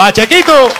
Pachequito.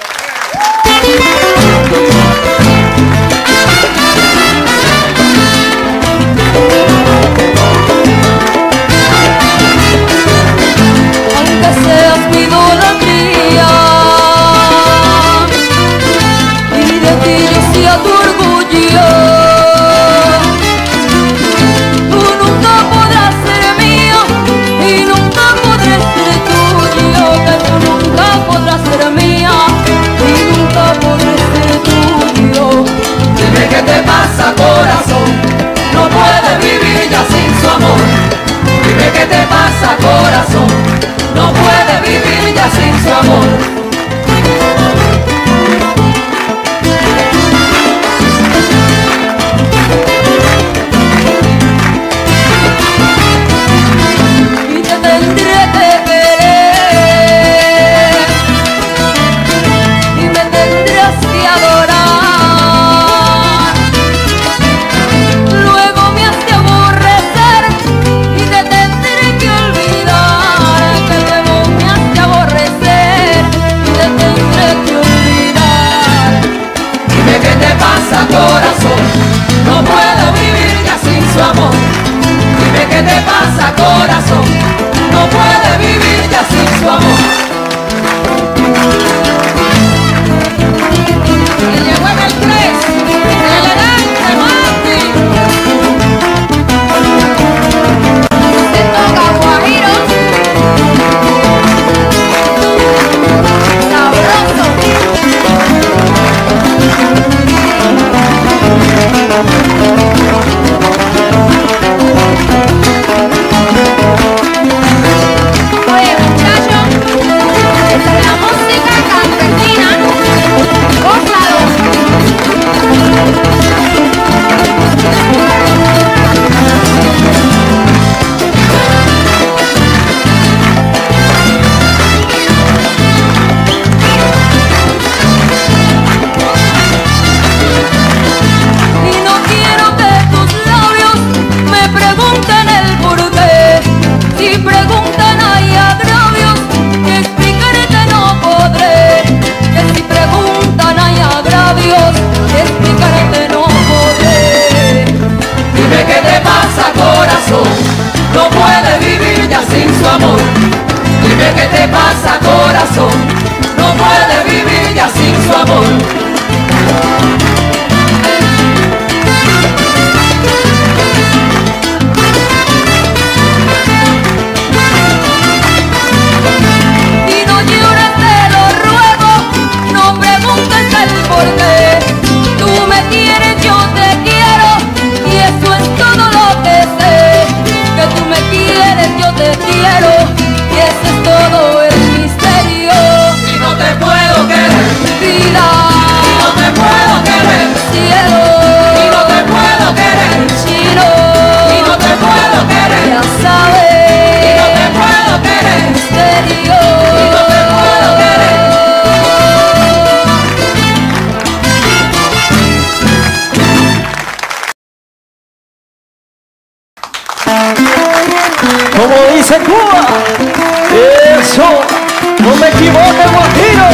No me equivoque, Guajiro.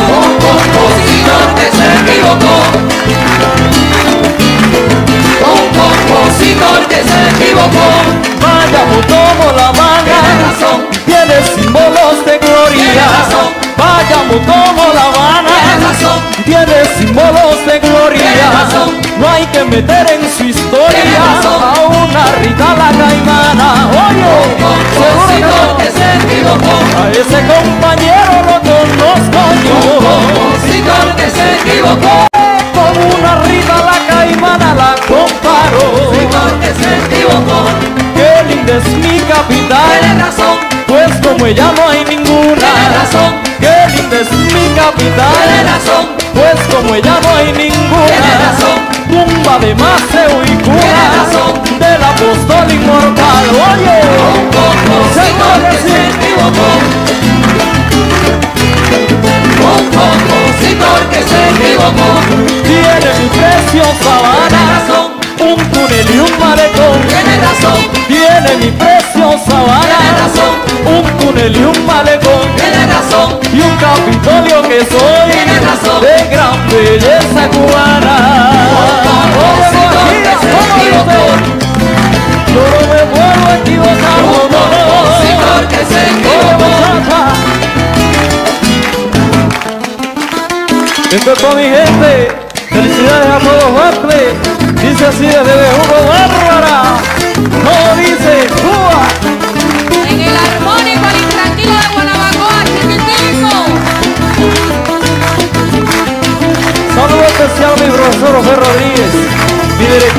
Oh, oh, oh, si no te se equivocó. Oh, oh, oh, se equivocó. Vaya, como la vaga. razón. Tiene símbolos de gloria. Vaya, como la vaga. Tiene símbolos de gloria. No hay que meter en A ese compañero lo conozco yo. Como músico que se equivocó. Con una rita la caimana la comparó. Músico que se equivocó. Qué linda es mi capital. Tiene razón. Pues como ella no hay ninguna. Tiene razón. Qué linda es mi capital. Tiene razón. Pues como ella no hay ninguna. Tiene razón tumba de Maceo y cura del apóstol inmortal. Oye, un poco, se equivocó. sabana. Tiene razón. Un túnel y un malecón. Tiene razón. Y un capitolio que soy. Tiene razón. De gran belleza cubana. Yo no se. Esto es para mi gente. Felicidades a todos, Barclay. Dice así desde Bejuco,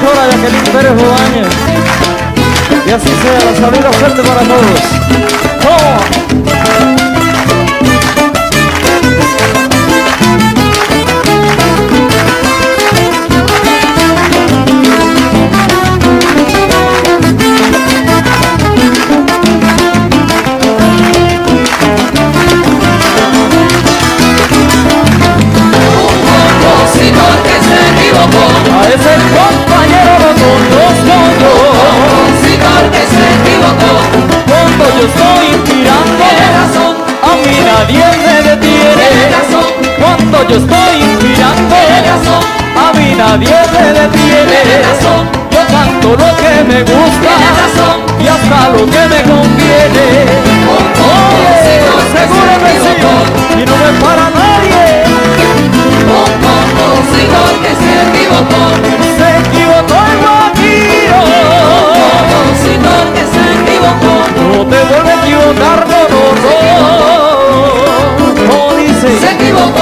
directora Jacqueline Pérez Bobañez. Y así sea, la salida fuerte para todos. yo estoy inspirando. Razón, a mí nadie me detiene. Razón, yo canto lo que me gusta. Razón, y hasta lo que me conviene. Por oh, seguro, seguro me Y no me para nadie. Por oh, que se equivocó. Se equivocó el guajiro. Que se equivocó. No te vuelve a equivocar, no, no, no. Se equivocó.